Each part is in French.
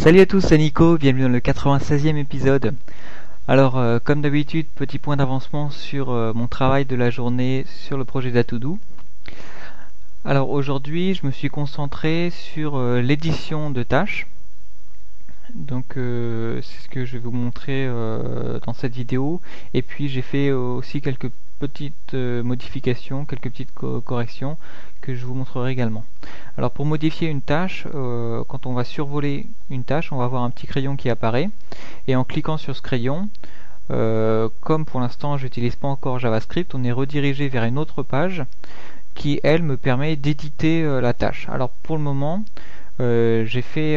Salut à tous, c'est Nico, bienvenue dans le 96e épisode. Alors, euh, comme d'habitude, petit point d'avancement sur euh, mon travail de la journée sur le projet d'Atoudou. Alors aujourd'hui, je me suis concentré sur euh, l'édition de tâches. Donc c'est ce que je vais vous montrer dans cette vidéo. Et puis j'ai fait aussi quelques petites modifications, quelques petites corrections que je vous montrerai également. Alors pour modifier une tâche, euh, quand on va survoler une tâche, on va avoir un petit crayon qui apparaît. Et en cliquant sur ce crayon, euh, comme pour l'instant je n'utilise pas encore JavaScript, on est redirigé vers une autre page qui, elle, me permet d'éditer euh, la tâche. Alors pour le moment, j'ai fait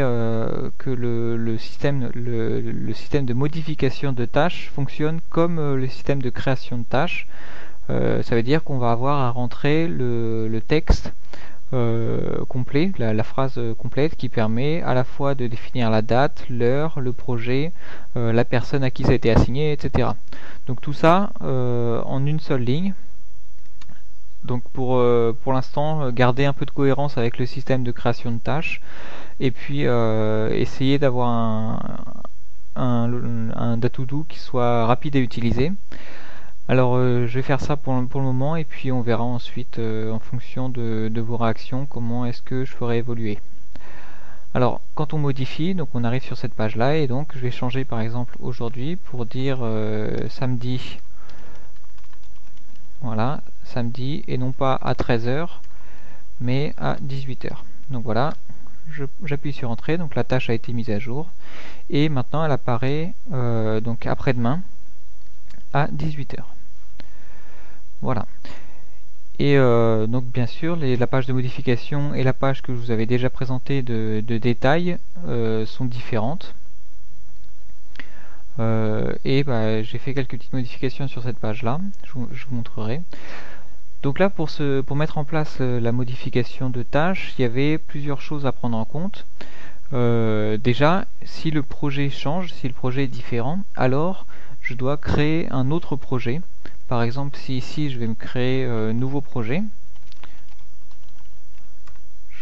que le, système, le, système de modification de tâches fonctionne comme le système de création de tâches. ça veut dire qu'on va avoir à rentrer le texte euh, complet, la, phrase complète qui permet à la fois de définir la date, l'heure, le projet, euh, la personne à qui ça a été assigné, etc. Donc tout ça euh, en une seule ligne. Donc pour, pour l'instant, garder un peu de cohérence avec le système de création de tâches et puis essayer d'avoir un, un, un qui soit rapide à utiliser. Alors euh, je vais faire ça pour, le moment et puis on verra ensuite euh, en fonction de, vos réactions comment est-ce que je ferai évoluer. Alors quand on modifie, donc on arrive sur cette page là et donc je vais changer par exemple aujourd'hui pour dire euh, samedi voilà, samedi et non pas à 13h mais à 18h. Donc voilà, j'appuie sur entrée, donc la tâche a été mise à jour et maintenant elle apparaît donc après-demain à 18h. Voilà. Et euh, donc bien sûr, la page de modification et la page que je vous avais déjà présentée de, détails euh, sont différentes. Euh, et bah, j'ai fait quelques petites modifications sur cette page là, je, vous montrerai. Donc là pour, pour mettre en place la modification de tâches, il y avait plusieurs choses à prendre en compte. déjà, si le projet change, si le projet est différent, alors je dois créer un autre projet par exemple, si ici je vais me créer un euh, nouveau projet,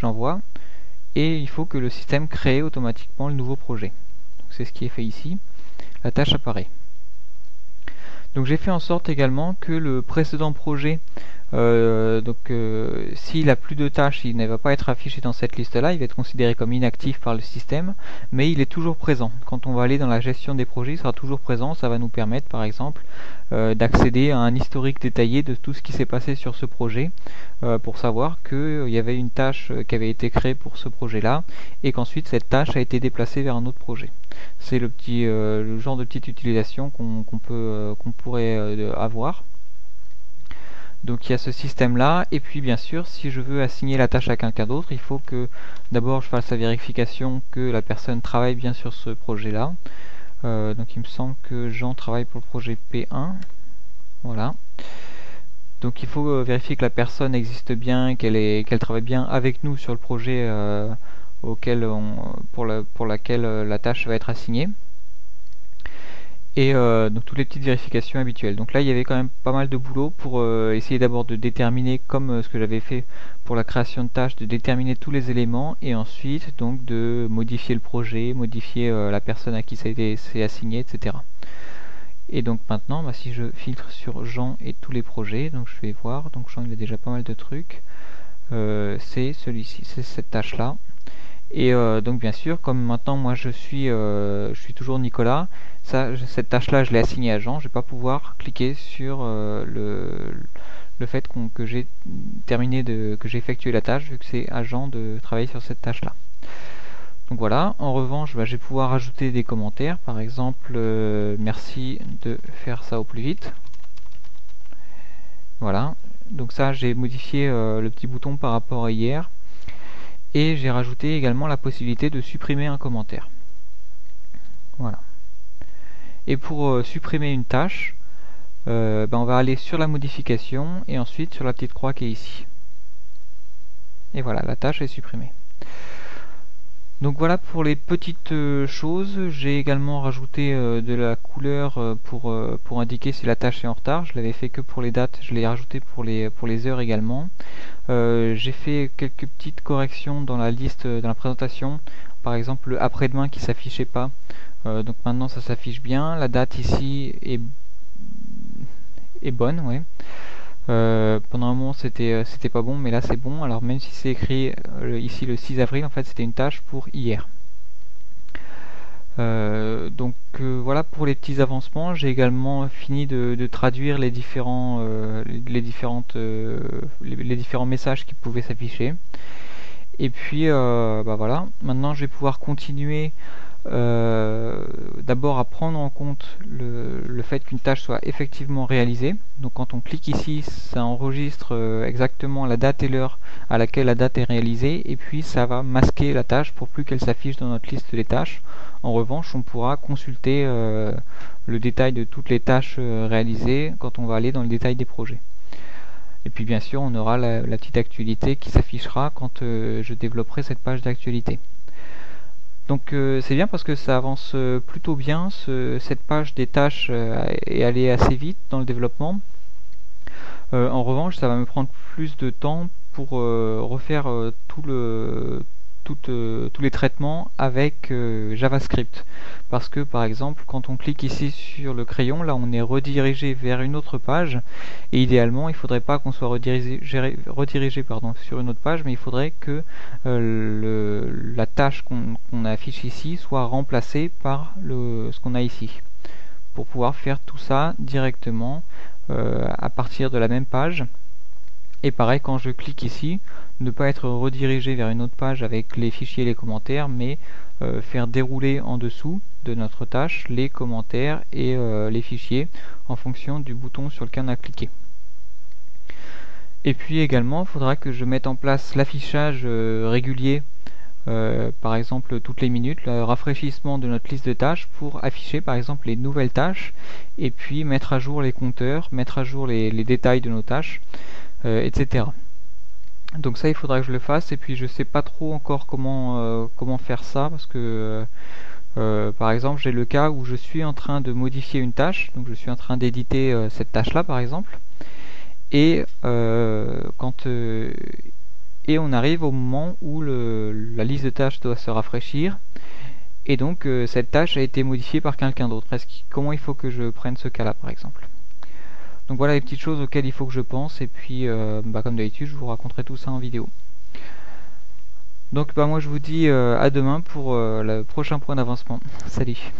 j'envoie, et il faut que le système crée automatiquement le nouveau projet. C'est ce qui est fait ici. La tâche apparaît. Donc j'ai fait en sorte également que le précédent projet euh, donc euh, s'il a plus de tâches, il ne va pas être affiché dans cette liste-là, il va être considéré comme inactif par le système, mais il est toujours présent. Quand on va aller dans la gestion des projets, il sera toujours présent, ça va nous permettre par exemple euh, d'accéder à un historique détaillé de tout ce qui s'est passé sur ce projet, pour savoir qu'il y avait une tâche qui avait été créée pour ce projet-là, et qu'ensuite cette tâche a été déplacée vers un autre projet. C'est le, petit, le genre de petite utilisation qu'on peut qu'on pourrait avoir. Donc il y a ce système là et puis bien sûr si je veux assigner la tâche à quelqu'un d'autre il faut que d'abord je fasse la vérification que la personne travaille bien sur ce projet là euh, donc il me semble que Jean travaille pour le projet P1 voilà. Donc il faut euh, vérifier que la personne existe bien qu'elle qu'elle travaille bien avec nous sur le projet euh, auquel pour, la, pour laquelle la tâche va être assignée et euh, donc toutes les petites vérifications habituelles. Donc là il y avait quand même pas mal de boulot pour euh, essayer d'abord de déterminer comme euh, ce que j'avais fait pour la création de tâches, de déterminer tous les éléments et ensuite donc de modifier le projet, modifier la personne à qui ça a été assigné, etc. Et donc maintenant, bah, si je filtre sur Jean et tous les projets, donc je vais voir, donc Jean il a déjà pas mal de trucs, c'est celui-ci, c'est cette tâche là. Et donc bien sûr, comme maintenant moi je suis, je suis toujours Nicolas, cette tâche-là, je l'ai assignée à Jean. Je vais pas pouvoir cliquer sur euh, le, fait que j'ai terminé de, que j'ai effectué la tâche, vu que c'est à Jean de travailler sur cette tâche-là. Donc voilà, en revanche, bah, je vais pouvoir ajouter des commentaires. Par exemple, euh, merci de faire ça au plus vite. Voilà, donc ça, j'ai modifié euh, le petit bouton par rapport à hier. Et j'ai rajouté également la possibilité de supprimer un commentaire. Voilà. Et pour euh, supprimer une tâche, euh, ben, on va aller sur la modification et ensuite sur la petite croix qui est ici. Et voilà, la tâche est supprimée. Donc voilà pour les petites euh, choses. J'ai également rajouté de la couleur pour, pour indiquer si la tâche est en retard. Je l'avais fait que pour les dates, je l'ai rajouté pour les, pour les heures également. J'ai fait quelques petites corrections dans la liste, dans la présentation, par exemple le après-demain qui s'affichait pas. donc maintenant ça s'affiche bien. La date ici est, est bonne, ouais. Pendant un moment c'était c'était pas bon mais là c'est bon alors même si c'est écrit ici le 6 avril en fait c'était une tâche pour hier euh, donc euh, voilà pour les petits avancements. J'ai également fini de, traduire les différents, euh, les, différentes, les, différents messages qui pouvaient s'afficher. Et puis bah voilà, maintenant je vais pouvoir continuer d'abord à prendre en compte le, fait qu'une tâche soit effectivement réalisée. Donc quand on clique ici, ça enregistre exactement la date et l'heure à laquelle la date est réalisée et puis ça va masquer la tâche pour plus qu'elle s'affiche dans notre liste des tâches. En revanche, on pourra consulter euh, le détail de toutes les tâches euh, réalisées quand on va aller dans le détail des projets. Et puis bien sûr, on aura la, petite actualité qui s'affichera quand euh, je développerai cette page d'actualité. Donc c'est bien parce que ça avance plutôt bien, cette page des tâches est allée assez vite dans le développement. en revanche, ça va me prendre plus de temps pour refaire tout le, euh, tous les traitements avec euh, JavaScript. Parce que par exemple, quand on clique ici sur le crayon, là on est redirigé vers une autre page. Et idéalement, il ne faudrait pas qu'on soit redirigé, redirigé pardon, sur une autre page, mais il faudrait que euh, la tâche qu'on affiche ici soit remplacée par ce qu'on a ici. Pour pouvoir faire tout ça directement à partir de la même page. Et pareil, quand je clique ici, ne pas être redirigé vers une autre page avec les fichiers et les commentaires, mais euh, faire dérouler en dessous de notre tâche les commentaires et euh, les fichiers en fonction du bouton sur lequel on a cliqué. Et puis également, il faudra que je mette en place l'affichage euh, régulier, par exemple toutes les minutes, le rafraîchissement de notre liste de tâches pour afficher par exemple les nouvelles tâches et puis mettre à jour les compteurs, mettre à jour les détails de nos tâches, etc. Donc ça il faudra que je le fasse et puis je sais pas trop encore comment euh, comment faire ça parce que euh, euh, par exemple j'ai le cas où je suis en train de modifier une tâche donc je suis en train d'éditer cette tâche là par exemple et quand et on arrive au moment où la liste de tâches doit se rafraîchir et donc cette tâche a été modifiée par quelqu'un d'autre. Comment il faut que je prenne ce cas là par exemple? Donc voilà les petites choses auxquelles il faut que je pense et puis euh, bah, comme d'habitude je vous raconterai tout ça en vidéo. Donc bah, moi je vous dis euh, à demain pour euh, le prochain point d'avancement. Salut